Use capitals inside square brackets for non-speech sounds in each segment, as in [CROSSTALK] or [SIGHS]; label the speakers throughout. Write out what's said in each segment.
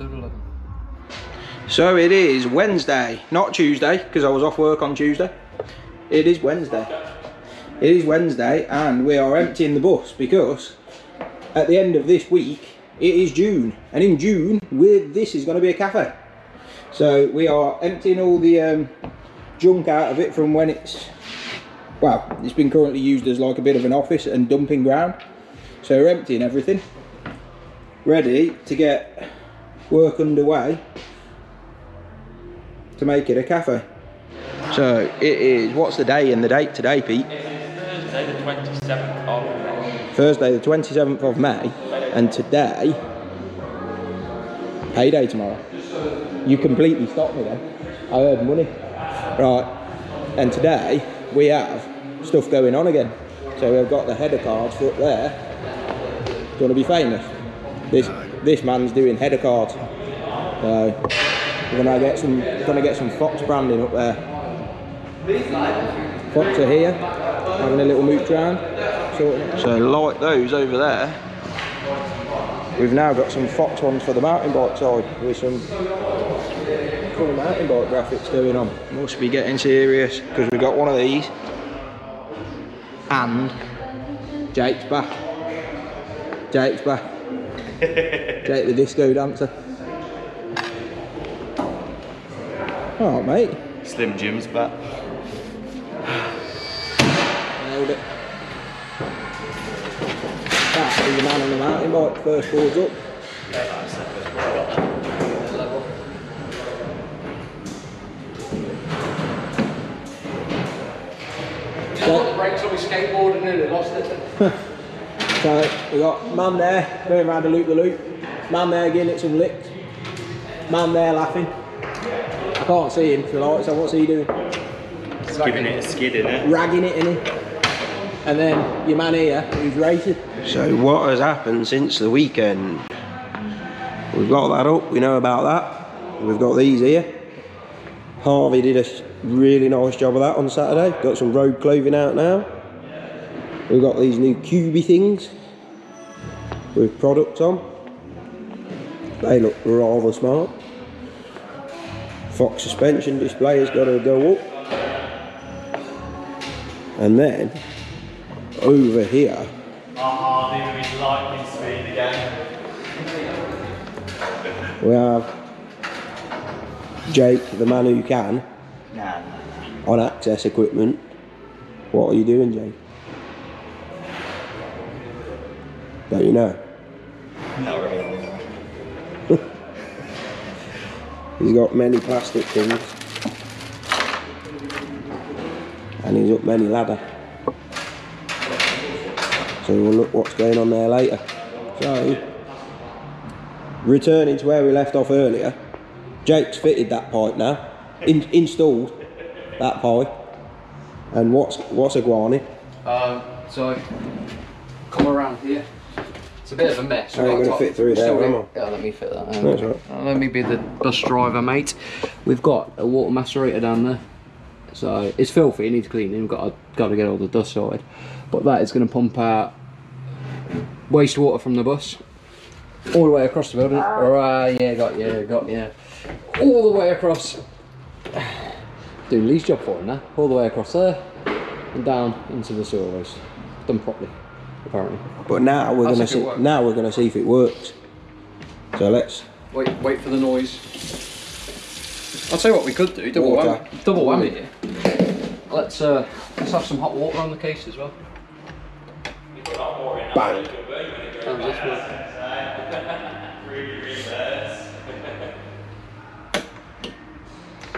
Speaker 1: Episode 11.
Speaker 2: So it is Wednesday, not Tuesday, because I was off work on Tuesday. It is Wednesday. It is Wednesday, and we are emptying the bus because at the end of this week it is June, and in June with this is going to be a cafe. So we are emptying all the um, junk out of it from when it's well, it's been currently used as like a bit of an office and dumping ground. So we're emptying everything, ready to get work underway to make it a cafe. So it is, what's the day and the date today, Pete?
Speaker 3: Thursday the 27th of May.
Speaker 2: Thursday, the 27th of May, and today, payday tomorrow. You completely stopped me then. I heard money. Right, and today we have stuff going on again. So we've got the header cards up there. Do you want to be famous? This this man's doing header cards. So we're gonna get some gonna get some Fox branding up there. Fox are here, having a little mooch round. So like those over there. We've now got some Fox ones for the mountain bike side with some cool mountain bike graphics going on. Must be getting serious because we've got one of these. And Jake's back. Jake's back. Jake the disco dancer. Alright mate,
Speaker 3: Slim Jim's back.
Speaker 2: nailed it. That is the man on the mountain bike, first boards up. So,
Speaker 1: brakes on my skateboard and nearly lost it. [LAUGHS]
Speaker 2: so we got man there going around the loop the loop, man there giving it some licks, man there laughing. I can't see him tonight, so what's he doing?
Speaker 3: Giving it a skid in it.
Speaker 2: ragging it in it. And then your man here, who's racing. So what has happened since the weekend? We've got that up, we know about that. We've got these here. Harvey did a really nice job of that on Saturday. Got some road clothing out now. We've got these new cubey things with products on. They look rather smart. Fox suspension display has got to go up. And then over here,
Speaker 3: Ah, lightning speed again.
Speaker 2: we have Jake, the man who can,
Speaker 3: Nah,
Speaker 2: on access equipment. What are you doing, Jake? Don't you know?
Speaker 3: not really. [LAUGHS]
Speaker 2: He's got many plastic things. And he's up many ladder. So we'll look what's going on there later. So, returning to where we left off earlier, Jake's fitted that pipe now, in, installed that pipe. And what's what's a guani?
Speaker 1: Um, so, come around here. It's a bit of a mess.
Speaker 2: How are you gonna fit through there,
Speaker 1: still
Speaker 2: am
Speaker 1: got- Yeah, let me fit that. Um,
Speaker 2: That's right.
Speaker 1: uh, let me be the bus driver, mate. We've got a water macerator down there. So it's filthy, it needs cleaning, we've got to, got to get all the dust sorted. But that is going to pump out wastewater from the bus all the way across the building. Right, yeah, got you, got you. All the way across. [SIGHS] Doing Lee's job for him now. All the way across there and down into the sewer waste. Done properly, apparently.
Speaker 2: But now we're
Speaker 1: That's
Speaker 2: gonna see
Speaker 1: works.
Speaker 2: now we're gonna see if it works. So let's
Speaker 1: Wait, wait for the noise. I'll tell you what we could do. Double
Speaker 2: Water.
Speaker 1: whammy. Double whammy here. Let's uh, let's have some hot water on the case as well.
Speaker 2: bang.
Speaker 1: How's this one?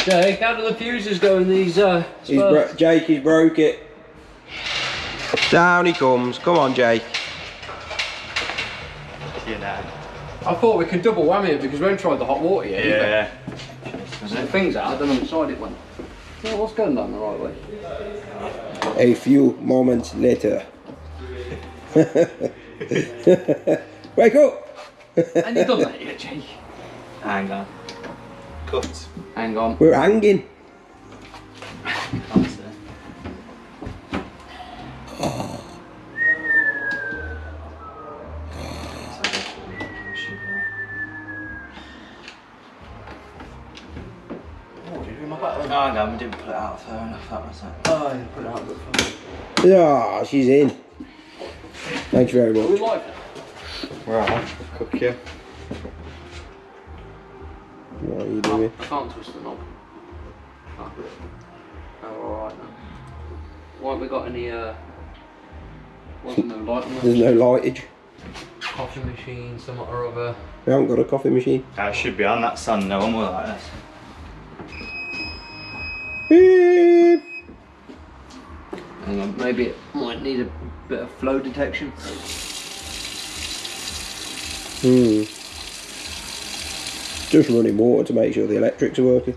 Speaker 1: Jake, how do the fuses go in these uh,
Speaker 2: He's
Speaker 1: Spurs?
Speaker 2: bro- Jake, he's broke it. Down he comes. Come on, Jake.
Speaker 3: You know.
Speaker 1: I thought we could double whammy it because we haven't tried the hot water yet.
Speaker 3: Yeah.
Speaker 1: So the things out, I don't know which side it went. Yeah, what's going down the right way?
Speaker 2: A few moments later. [LAUGHS] Wake up!
Speaker 1: And you've done that yet, Jake?
Speaker 3: Hang on. Cut.
Speaker 1: Hang on.
Speaker 2: We're hanging.
Speaker 3: Oh, we didn't put it out fair enough. That was it. Oh, you put it out a bit.
Speaker 2: Yeah, she's in. Thank you very
Speaker 1: We
Speaker 2: much.
Speaker 1: like it.
Speaker 3: Right, cook you.
Speaker 2: What are you doing?
Speaker 1: I can't twist the knob. Oh, oh alright now. Why haven't we got any, uh... Wasn't no light
Speaker 2: There's no lightage.
Speaker 1: coffee machine, something or other.
Speaker 2: We haven't got a coffee machine.
Speaker 3: That should be on that sun no one will like this.
Speaker 2: Beep.
Speaker 1: Hang on, maybe it might need a bit of flow detection.
Speaker 2: Hmm. Just running water to make sure the electrics are working.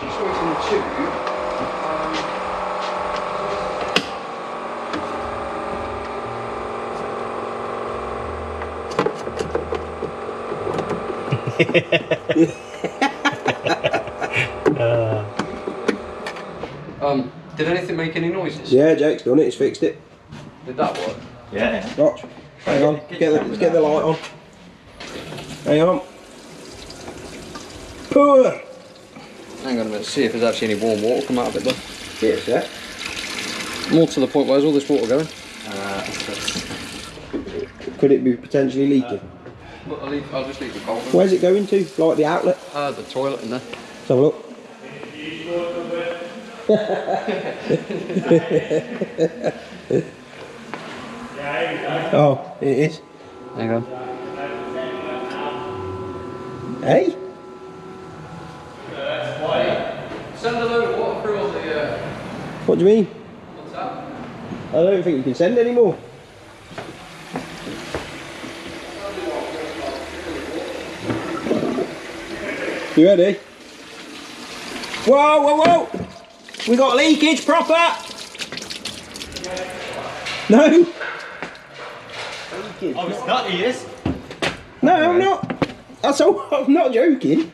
Speaker 1: She's switching the. Um, [LAUGHS] did anything make any noises?
Speaker 2: Yeah, Jake's done it. He's fixed it.
Speaker 1: Did that work?
Speaker 3: Yeah.
Speaker 2: Watch. Hang on. Get the, let's get the light on. Hang on. Pour.
Speaker 1: Hang on a minute, see if there's actually any warm water come out of it though.
Speaker 2: Get yeah.
Speaker 1: More to the point, where's all this water going?
Speaker 3: Uh,
Speaker 2: Could it be potentially leaking?
Speaker 1: Well, I'll, leave, I'll just leave the cold.
Speaker 2: Where's it going to? Like the outlet?
Speaker 1: Uh, the toilet in there.
Speaker 2: Let's have a look. [LAUGHS] oh, it is.
Speaker 1: Hang on.
Speaker 2: Hey?
Speaker 1: Send a load of water through all the, uh,
Speaker 2: What do you mean?
Speaker 1: what's that?
Speaker 2: I don't think you can send any more. You ready? Whoa, whoa, whoa! We got leakage proper! No!
Speaker 3: Oh, it's not, is.
Speaker 2: No, I'm not. That's all. [LAUGHS] I'm not joking.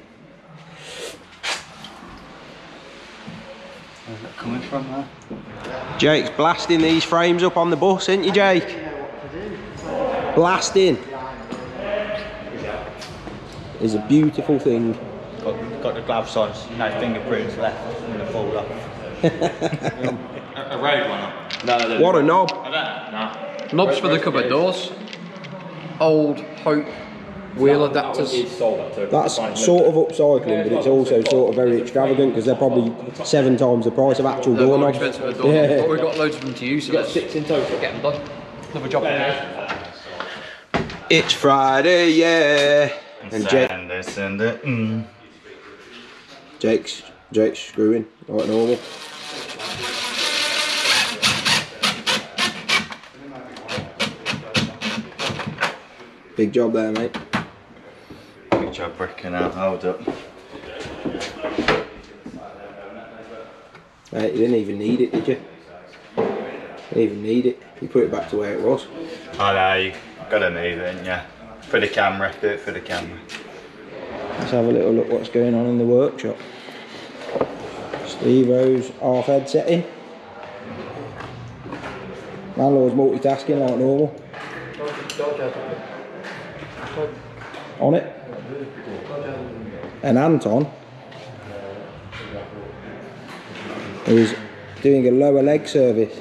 Speaker 3: Where's it coming from there?
Speaker 2: Jake's blasting these frames up on the bus, ain't you, Jake? Blasting. Is a beautiful thing.
Speaker 3: Got, got the gloves on, no fingerprints left in the folder. A, a road one up. No, no,
Speaker 2: What a knob.
Speaker 3: Nah.
Speaker 1: Knobs for the cupboard doors. Old Hope wheel adapters.
Speaker 2: That's sort of upcycling, but it's also sort of very extravagant because they're probably seven times the price of actual
Speaker 1: They're more
Speaker 2: doorknobs.
Speaker 1: expensive than doorknobs, but we've got loads of them to use. So let's six in total. Get them done. Another job.
Speaker 2: It's Friday, yeah. And Jake,
Speaker 3: Send it, send it. Mm.
Speaker 2: Jake's Jake's screwing like normal. Big job there, mate.
Speaker 3: Good job breaking out. Hold up.
Speaker 2: Mate, you didn't even need it, did you? Didn't even need it. You put it back to where it was.
Speaker 3: Oh, I know, you gotta move it, yeah. For the camera, do it for the camera.
Speaker 2: Let's have a little look what's going on in the workshop. Steve O's half head setting. Landlord's multitasking like normal. On it. And Anton is doing a lower leg service.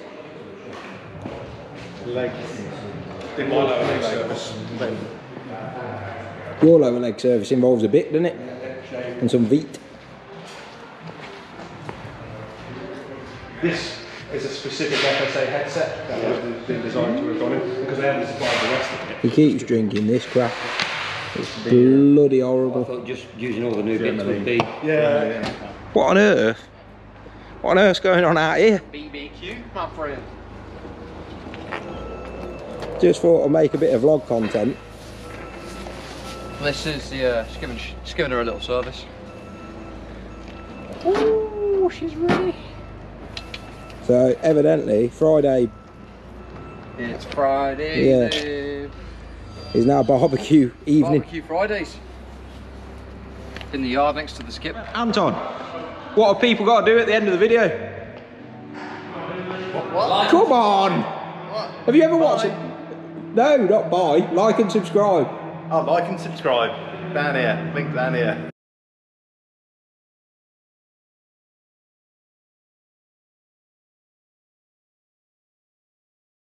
Speaker 2: Your lower leg service involves a bit, doesn't it? And some feet.
Speaker 4: This is a specific FSA headset that has been designed to work on it because they haven't supplied the rest of it.
Speaker 2: He keeps drinking this crap. It's bloody horrible.
Speaker 1: I thought just using all the new bits would be
Speaker 4: Yeah,
Speaker 2: What on earth? What on earth's going on out here?
Speaker 1: BBQ, my friend.
Speaker 2: Just thought I'd make a bit of vlog content.
Speaker 1: This is the, uh, just giving, just giving her a little service. Ooh, she's ready.
Speaker 2: So evidently Friday
Speaker 1: It's Friday.
Speaker 2: Yeah.
Speaker 1: the
Speaker 2: is now barbecue evening.
Speaker 1: Barbecue Fridays. In the yard next to the skip.
Speaker 2: Anton, what have people got to do at the end of the video?
Speaker 1: What?
Speaker 2: Come on! Have you ever watched it? No, not buy. Like and subscribe.
Speaker 5: Oh, like and subscribe. Down here. Link down here.